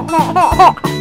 うん